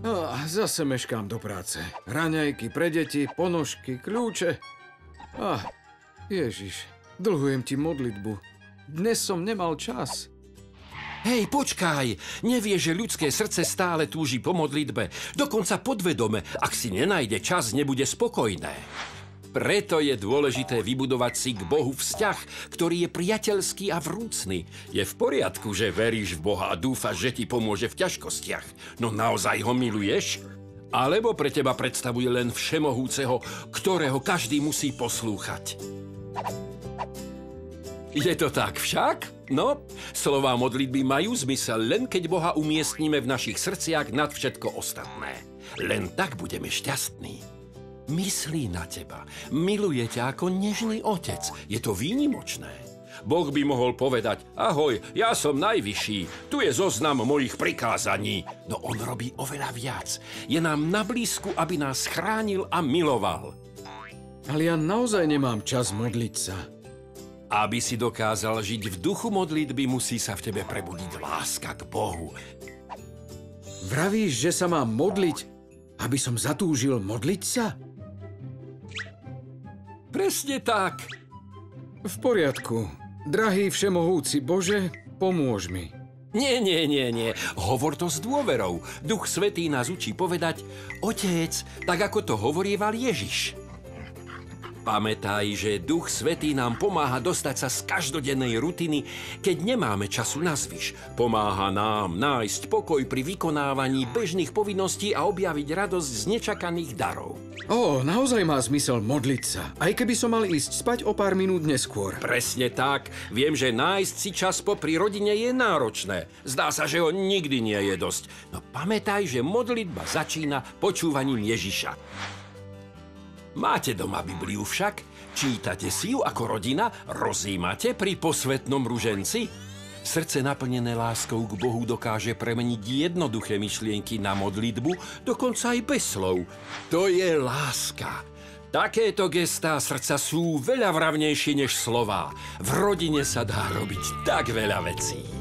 No, zase meškám do práce. Raňajky pre deti, ponožky, kľúče. Ah, Ježiš, dlhujem ti modlitbu. Dnes som nemal čas. Hej, počkaj! Nevieš, že ľudské srdce stále túži po modlitbe. Dokonca podvedome, ak si nenájde čas, nebude spokojné. Preto je dôležité vybudovať si k Bohu vzťah, ktorý je priateľský a vrúcný. Je v poriadku, že veríš v Boha a dúfaš, že ti pomôže v ťažkostiach. No naozaj ho miluješ? Alebo pre teba predstavuje len všemohúceho, ktorého každý musí poslúchať? Je to tak však? No, slová modlitby majú zmysel len keď Boha umiestnime v našich srdciach nad všetko ostatné. Len tak budeme šťastní. Myslí na teba, miluje ťa ako nežný otec. Je to výnimočné. Boh by mohol povedať, ahoj, ja som najvyšší, tu je zoznam mojich prikázaní. No on robí oveľa viac. Je nám na blízku, aby nás chránil a miloval. Ale ja naozaj nemám čas modliť sa. Aby si dokázal žiť v duchu modlitby, musí sa v tebe prebudiť láska k Bohu. Vravíš, že sa mám modliť, aby som zatúžil modliť sa? Presne tak. V poriadku. Drahý všemohúci Bože, pomôž mi. Nie, nie, nie, nie. Hovor to s dôverou. Duch Svetý nás učí povedať Otec, tak ako to hovorieval Ježiš. Pamätaj, že Duch Svetý nám pomáha dostať sa z každodennej rutiny, keď nemáme času na zvyš. Pomáha nám nájsť pokoj pri vykonávaní bežných povinností a objaviť radosť z nečakaných darov. Ó, naozaj má zmysel modliť sa, aj keby som mal ísť spať o pár minút neskôr. Presne tak. Viem, že nájsť si čas po rodine je náročné. Zdá sa, že ho nikdy nie je dosť. No pamätaj, že modlitba začína počúvaním Ježiša. Máte doma Bibliu však? Čítate si ju ako rodina? Rozímate pri posvetnom ruženci? Srdce naplnené láskou k Bohu dokáže premeniť jednoduché myšlienky na modlitbu, dokonca aj bez slov. To je láska. Takéto gestá srdca sú veľa vravnejšie než slová. V rodine sa dá robiť tak veľa vecí.